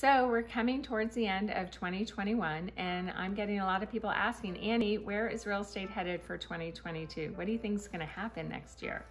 So we're coming towards the end of 2021 and I'm getting a lot of people asking, Annie, where is real estate headed for 2022? What do you think is going to happen next year?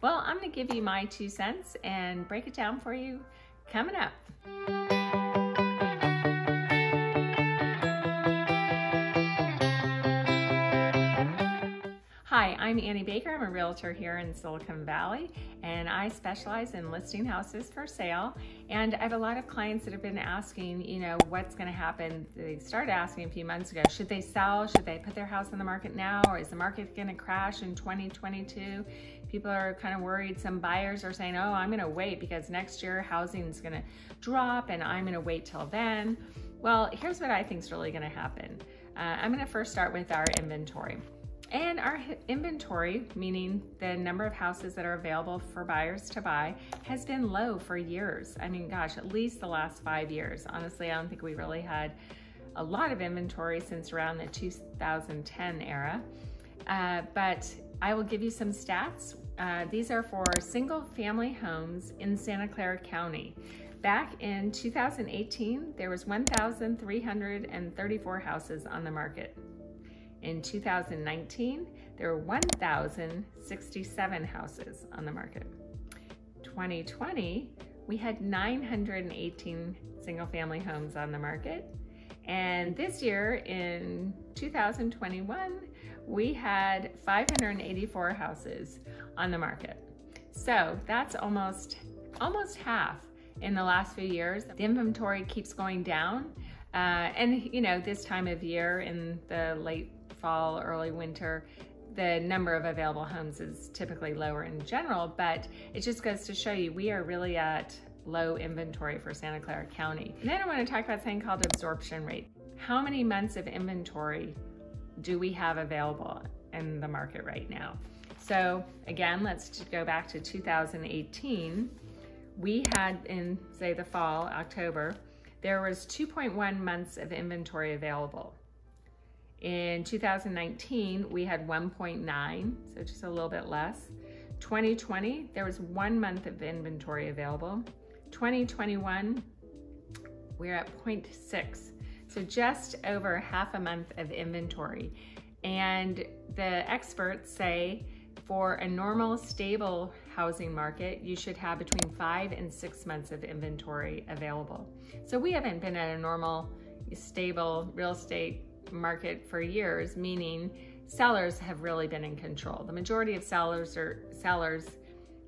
Well, I'm going to give you my two cents and break it down for you coming up. Hi, I'm Annie Baker. I'm a realtor here in Silicon Valley, and I specialize in listing houses for sale. And I have a lot of clients that have been asking, you know, what's going to happen. They started asking a few months ago, should they sell? Should they put their house on the market now? Or is the market going to crash in 2022? People are kind of worried. Some buyers are saying, oh, I'm going to wait because next year housing is going to drop and I'm going to wait till then. Well, here's what I think is really going to happen. Uh, I'm going to first start with our inventory. And our inventory, meaning the number of houses that are available for buyers to buy, has been low for years. I mean, gosh, at least the last five years. Honestly, I don't think we really had a lot of inventory since around the 2010 era. Uh, but I will give you some stats. Uh, these are for single family homes in Santa Clara County. Back in 2018, there was 1,334 houses on the market. In 2019, there were 1,067 houses on the market. 2020, we had 918 single family homes on the market. And this year in 2021, we had 584 houses on the market. So that's almost, almost half in the last few years. The inventory keeps going down. Uh, and you know, this time of year in the late fall, early winter, the number of available homes is typically lower in general, but it just goes to show you we are really at low inventory for Santa Clara County. And then I want to talk about something called absorption rate. How many months of inventory do we have available in the market right now? So again, let's go back to 2018. We had in say the fall, October, there was 2.1 months of inventory available. In 2019, we had 1.9, so just a little bit less. 2020, there was one month of inventory available. 2021, we're at 0.6, so just over half a month of inventory. And the experts say for a normal, stable housing market, you should have between five and six months of inventory available. So we haven't been at a normal, stable real estate market for years, meaning sellers have really been in control. The majority of sellers are sellers,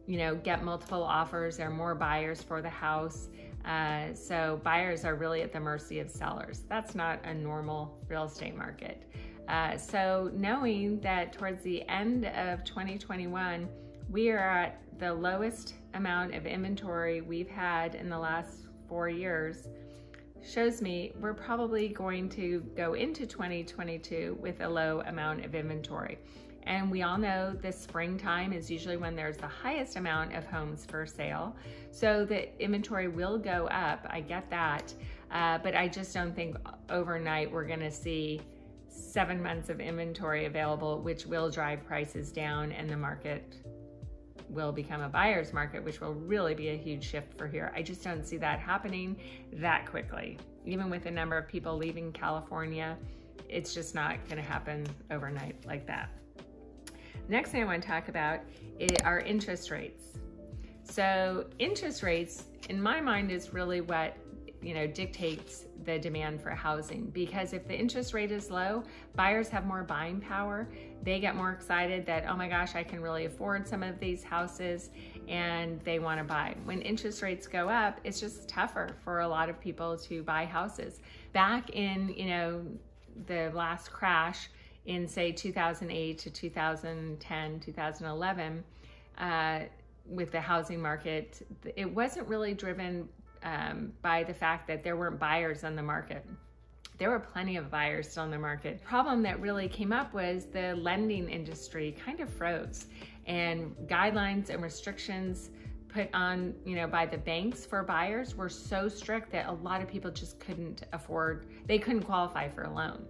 you know, get multiple offers. There are more buyers for the house. Uh, so buyers are really at the mercy of sellers. That's not a normal real estate market. Uh, so knowing that towards the end of 2021, we are at the lowest amount of inventory we've had in the last four years, shows me we're probably going to go into 2022 with a low amount of inventory. And we all know the springtime is usually when there's the highest amount of homes for sale. So the inventory will go up, I get that. Uh, but I just don't think overnight we're gonna see seven months of inventory available, which will drive prices down and the market will become a buyer's market, which will really be a huge shift for here. I just don't see that happening that quickly. Even with the number of people leaving California, it's just not gonna happen overnight like that. Next thing I wanna talk about are interest rates. So interest rates, in my mind, is really what you know, dictates the demand for housing because if the interest rate is low, buyers have more buying power. They get more excited that, oh my gosh, I can really afford some of these houses and they want to buy. When interest rates go up, it's just tougher for a lot of people to buy houses. Back in, you know, the last crash in say 2008 to 2010, 2011, uh, with the housing market, it wasn't really driven um, by the fact that there weren't buyers on the market. There were plenty of buyers still on the market. Problem that really came up was the lending industry kind of froze and guidelines and restrictions put on, you know, by the banks for buyers were so strict that a lot of people just couldn't afford, they couldn't qualify for a loan.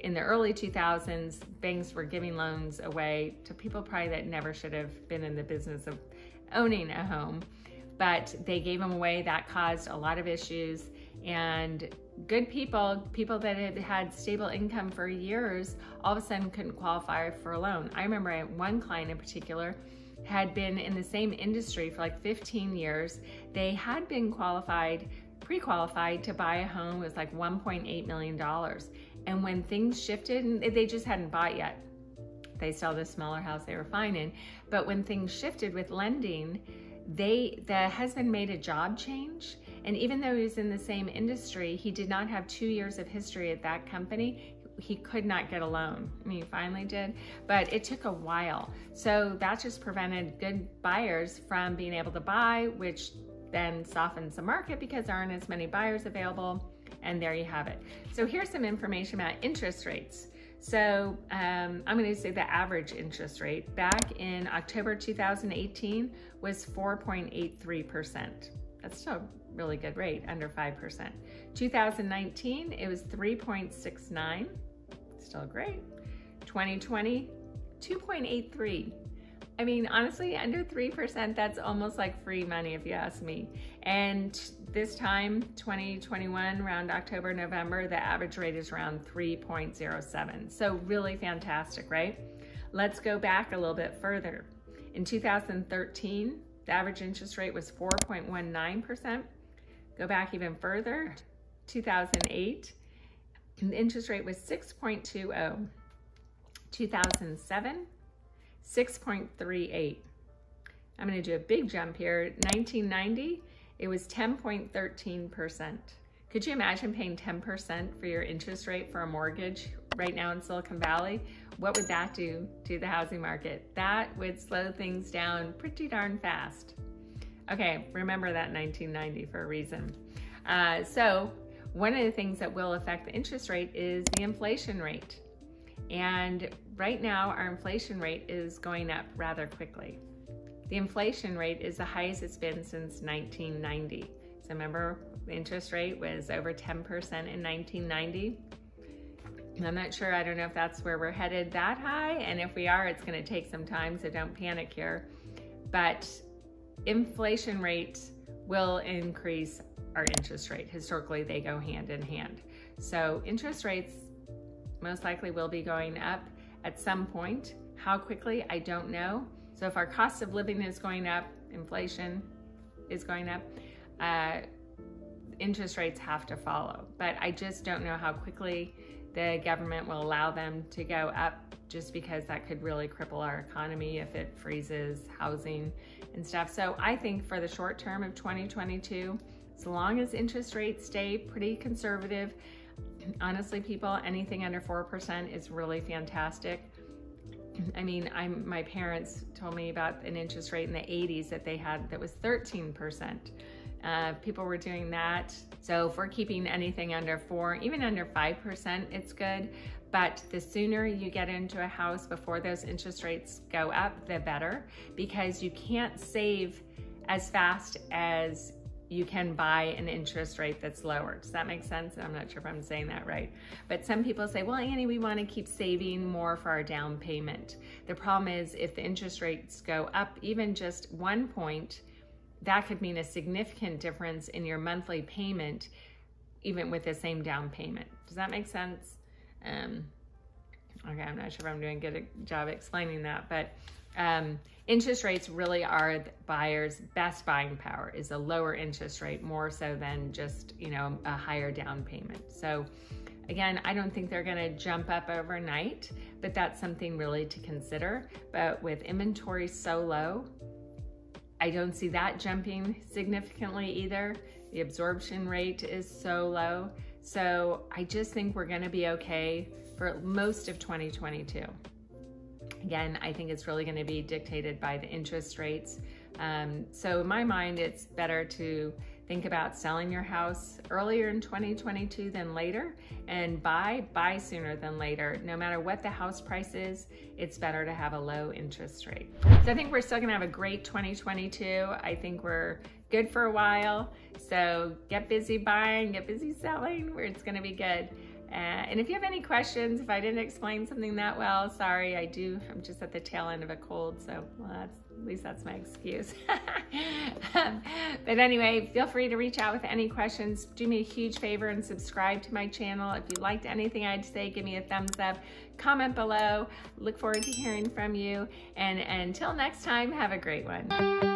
In the early 2000s, banks were giving loans away to people probably that never should have been in the business of owning a home but they gave them away. That caused a lot of issues. And good people, people that had had stable income for years, all of a sudden couldn't qualify for a loan. I remember one client in particular had been in the same industry for like 15 years. They had been qualified, pre-qualified to buy a home. It was like 1.8 million dollars. And when things shifted, and they just hadn't bought yet. They saw the smaller house they were fine in. But when things shifted with lending, they the husband made a job change and even though he was in the same industry he did not have two years of history at that company. He could not get a loan. Mean he finally did but it took a while. So that just prevented good buyers from being able to buy which then softens the market because there aren't as many buyers available and there you have it. So here's some information about interest rates so um, I'm going to say the average interest rate back in October 2018 was 4.83%. That's still a really good rate, under 5%. 2019, it was 3.69, still great. 2020, 2.83. I mean, honestly, under 3%, that's almost like free money if you ask me. And this time, 2021, around October, November, the average rate is around 3.07. So really fantastic, right? Let's go back a little bit further. In 2013, the average interest rate was 4.19%. Go back even further, 2008, the interest rate was 6.20. 2007, 6.38. I'm going to do a big jump here. 1990, it was 10.13%. Could you imagine paying 10% for your interest rate for a mortgage right now in Silicon Valley? What would that do to the housing market? That would slow things down pretty darn fast. Okay, remember that 1990 for a reason. Uh, so one of the things that will affect the interest rate is the inflation rate. And right now, our inflation rate is going up rather quickly. The inflation rate is the highest it's been since 1990. So remember, the interest rate was over 10% in 1990. I'm not sure, I don't know if that's where we're headed that high. And if we are, it's gonna take some time, so don't panic here. But inflation rate will increase our interest rate. Historically, they go hand in hand. So interest rates most likely will be going up at some point. How quickly, I don't know. So if our cost of living is going up, inflation is going up, uh, interest rates have to follow. But I just don't know how quickly the government will allow them to go up just because that could really cripple our economy if it freezes housing and stuff. So I think for the short term of 2022, as long as interest rates stay pretty conservative, honestly, people, anything under 4% is really fantastic. I mean, I'm, my parents told me about an interest rate in the 80s that they had that was 13%. Uh, people were doing that. So if we're keeping anything under four, even under 5%, it's good. But the sooner you get into a house before those interest rates go up, the better, because you can't save as fast as you can buy an interest rate that's lower. Does that make sense? I'm not sure if I'm saying that right. But some people say, well, Annie, we want to keep saving more for our down payment. The problem is if the interest rates go up even just one point, that could mean a significant difference in your monthly payment, even with the same down payment. Does that make sense? Um, okay, I'm not sure if I'm doing a good job explaining that, but um, interest rates really are the buyers' best buying power is a lower interest rate more so than just, you know, a higher down payment. So again, I don't think they're gonna jump up overnight, but that's something really to consider. But with inventory so low, I don't see that jumping significantly either. The absorption rate is so low. So I just think we're gonna be okay for most of 2022. Again, I think it's really going to be dictated by the interest rates. Um, so in my mind, it's better to think about selling your house earlier in 2022 than later and buy, buy sooner than later. No matter what the house price is, it's better to have a low interest rate. So I think we're still gonna have a great 2022. I think we're good for a while. So get busy buying, get busy selling, where it's gonna be good. Uh, and if you have any questions, if I didn't explain something that well, sorry, I do, I'm just at the tail end of a cold, so well, that's At least that's my excuse. um, but anyway, feel free to reach out with any questions. Do me a huge favor and subscribe to my channel. If you liked anything I'd say, give me a thumbs up. Comment below. Look forward to hearing from you. And, and until next time, have a great one.